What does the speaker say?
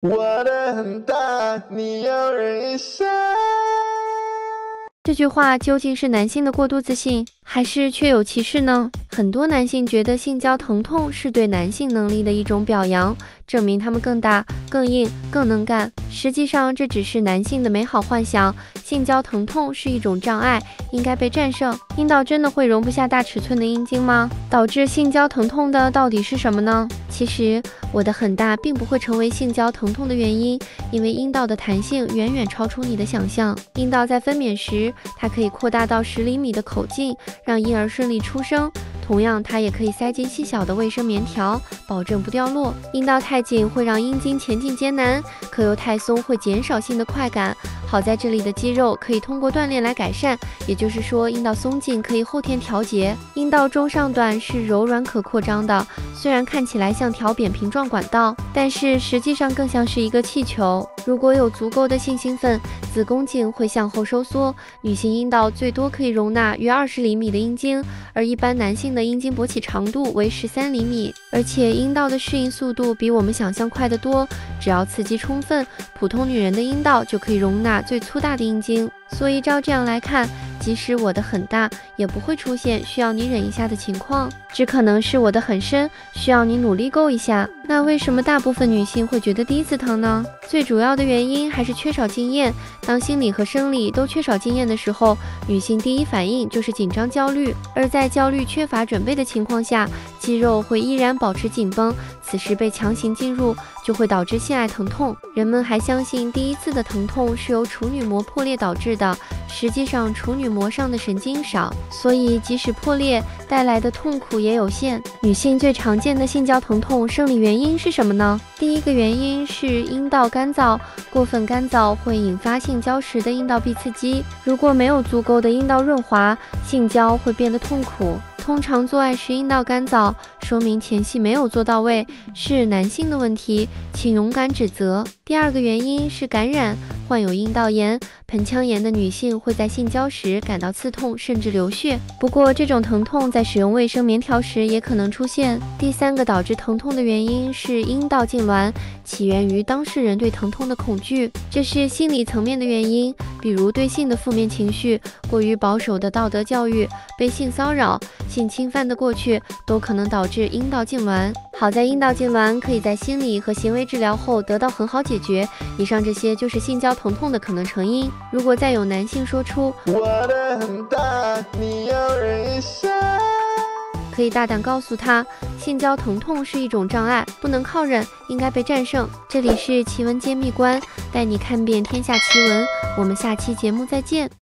我的很大，你要忍一下。这句话究竟是男性的过度自信，还是确有其事呢？很多男性觉得性交疼痛是对男性能力的一种表扬，证明他们更大、更硬、更能干。实际上，这只是男性的美好幻想。性交疼痛是一种障碍，应该被战胜。阴道真的会容不下大尺寸的阴茎吗？导致性交疼痛的到底是什么呢？其实，我的很大并不会成为性交疼痛的原因，因为阴道的弹性远远超出你的想象。阴道在分娩时，它可以扩大到十厘米的口径，让婴儿顺利出生。同样，它也可以塞进细小的卫生棉条，保证不掉落。阴道太紧会让阴茎前进艰难，可又太松会减少性的快感。好在这里的肌肉可以通过锻炼来改善，也就是说，阴道松紧可以后天调节。阴道中上段是柔软可扩张的，虽然看起来像条扁平状管道，但是实际上更像是一个气球。如果有足够的性兴奋，子宫颈会向后收缩，女性阴道最多可以容纳约二十厘米的阴茎，而一般男性的阴茎勃起长度为十三厘米，而且阴道的适应速度比我们想象快得多。只要刺激充分，普通女人的阴道就可以容纳最粗大的阴茎。所以照这样来看，即使我的很大，也不会出现需要你忍一下的情况，只可能是我的很深，需要你努力够一下。那为什么大部分女性会觉得第一次疼呢？最主要的原因还是缺少经验。当心理和生理都缺少经验的时候，女性第一反应就是紧张焦虑，而在焦虑缺乏准备的情况下，肌肉会依然保持紧绷，此时被强行进入，就会导致性爱疼痛。人们还相信第一次的疼痛是由处女膜破裂导致的。实际上，处女膜上的神经少，所以即使破裂带来的痛苦也有限。女性最常见的性交疼痛生理原因是什么呢？第一个原因是阴道干燥，过分干燥会引发性交时的阴道壁刺激。如果没有足够的阴道润滑，性交会变得痛苦。通常做爱时阴道干燥，说明前戏没有做到位，是男性的问题，请勇敢指责。第二个原因是感染，患有阴道炎、盆腔炎的女性会在性交时感到刺痛，甚至流血。不过这种疼痛在使用卫生棉条时也可能出现。第三个导致疼痛的原因是阴道痉挛，起源于当事人对疼痛的恐惧，这是心理层面的原因，比如对性的负面情绪、过于保守的道德教育、被性骚扰。性侵犯的过去都可能导致阴道痉挛，好在阴道痉挛可以在心理和行为治疗后得到很好解决。以上这些就是性交疼痛的可能成因。如果再有男性说出我的很大，你要忍一下，可以大胆告诉他，性交疼痛是一种障碍，不能靠忍，应该被战胜。这里是奇闻揭秘官，带你看遍天下奇闻，我们下期节目再见。